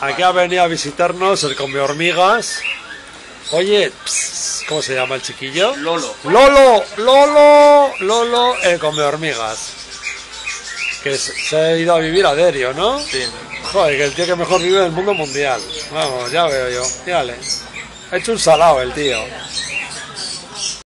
Aquí ha venido a visitarnos el come hormigas. Oye, ps, ¿cómo se llama el chiquillo? Lolo. Lolo, Lolo, Lolo, el come hormigas. Que se ha ido a vivir a Derio, ¿no? Sí. Joder, que el tío que mejor vive en el mundo mundial. Vamos, ya veo yo. Fíjale. Ha hecho un salado el tío.